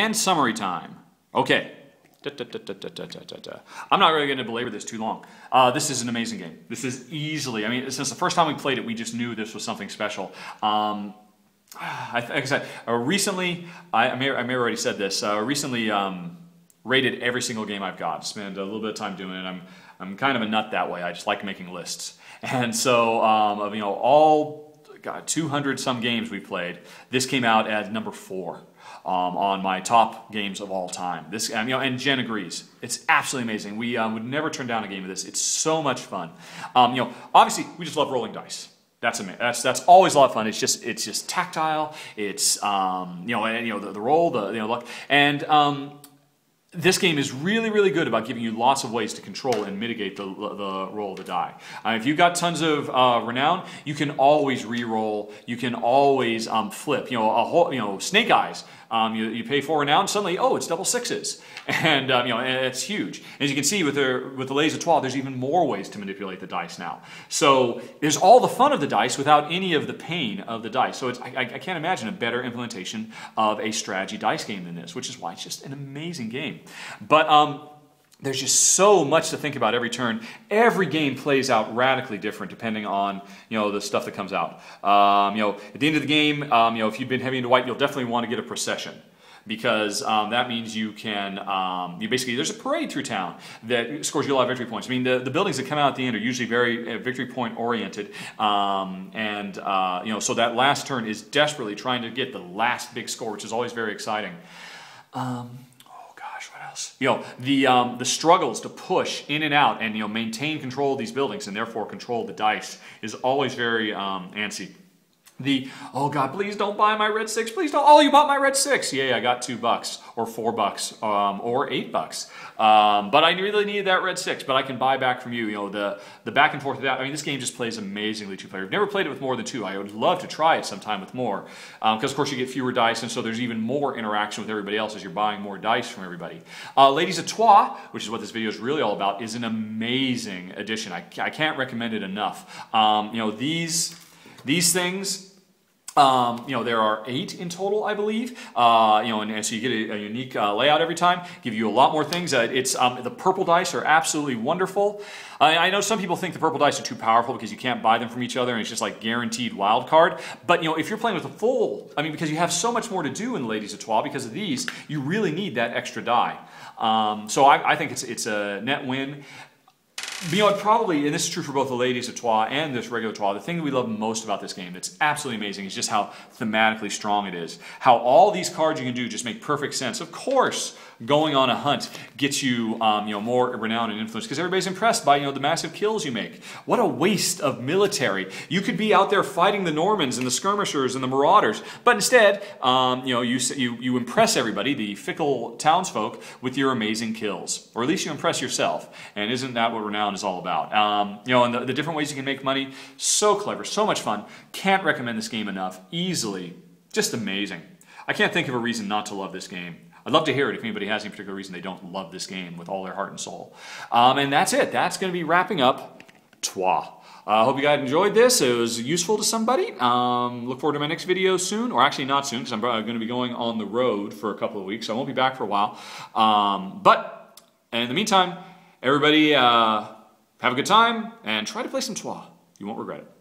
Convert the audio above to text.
And summary time. Okay. I'm not really going to belabor this too long. Uh, this is an amazing game. This is easily, I mean, since the first time we played it, we just knew this was something special. Um, I, like I said, uh, recently, I, I, may, I may have already said this, uh, recently um, rated every single game I've got. Spent a little bit of time doing it. I'm, I'm kind of a nut that way. I just like making lists. And so, um, of, you know, all God, 200 some games we played, this came out as number four um, on my top games of all time. This, um, you know, and Jen agrees. It's absolutely amazing. We um, would never turn down a game of this. It's so much fun. Um, you know, obviously we just love rolling dice. That's amazing. That's that's always a lot of fun. It's just it's just tactile. It's um, you know and you know the, the roll, the you know luck, and um, this game is really, really good about giving you lots of ways to control and mitigate the, the roll of the die. Uh, if you've got tons of uh, renown, you can always re-roll. You can always um, flip. You know, a whole, you know, snake eyes. Um, you, you, pay for renown, suddenly, oh, it's double sixes, and um, you know, it's huge. As you can see with the with the Les Etoiles, there's even more ways to manipulate the dice now. So there's all the fun of the dice without any of the pain of the dice. So it's, I, I can't imagine a better implementation of a strategy dice game than this, which is why it's just an amazing game. But um, there's just so much to think about every turn. Every game plays out radically different depending on you know the stuff that comes out. Um, you know, at the end of the game, um, you know, if you've been heavy into white, you'll definitely want to get a procession because um, that means you can um, you basically there's a parade through town that scores you a lot of victory points. I mean the, the buildings that come out at the end are usually very uh, victory point oriented, um, and uh, you know so that last turn is desperately trying to get the last big score, which is always very exciting. You know, the, um, the struggles to push in and out and, you know, maintain control of these buildings and therefore control the dice is always very um, antsy the oh god please don't buy my red six. Please don't oh you bought my red six. Yay i got two bucks or four bucks um, or eight bucks. Um, but i really needed that red six but i can buy back from you you know the the back and forth of that. I mean this game just plays amazingly two player i've never played it with more than two. I would love to try it sometime with more because um, of course you get fewer dice and so there's even more interaction with everybody else as you're buying more dice from everybody. Uh, Les Etoiles which is what this video is really all about is an amazing addition. I, I can't recommend it enough. Um, you know these these things um, you know, there are eight in total, I believe. Uh, you know, and, and, so you get a, a unique uh, layout every time. Give you a lot more things. Uh, it's um, the purple dice are absolutely wonderful. I know some people think the purple dice are too powerful because you can't buy them from each other, and it's just like guaranteed wild card. But you know, if you're playing with a full, I mean, because you have so much more to do in Les Etoiles because of these, you really need that extra die. Um, so I, I, think it's it's a net win. You know, probably, and this is true for both the Les Etoiles and this regular Etoile, the thing that we love most about this game that's absolutely amazing is just how thematically strong it is. How all these cards you can do just make perfect sense. Of course, going on a hunt gets you, um, you know, more renown and influence because everybody's impressed by, you know, the massive kills you make. What a waste of military. You could be out there fighting the Normans and the skirmishers and the marauders, but instead, um, you know, you, you, you impress everybody, the fickle townsfolk, with your amazing kills. Or at least you impress yourself. And isn't that what renown is all about. Um, you know, and the, the different ways you can make money, so clever, so much fun. Can't recommend this game enough. Easily, just amazing. I can't think of a reason not to love this game. I'd love to hear it if anybody has any particular reason they don't love this game with all their heart and soul. Um, and that's it. That's going to be wrapping up Troyes. I uh, hope you guys enjoyed this. It was useful to somebody. Um, look forward to my next video soon, or actually not soon, because I'm going to be going on the road for a couple of weeks, so I won't be back for a while. Um, but in the meantime, everybody uh, have a good time and try to play some Troyes. You won't regret it.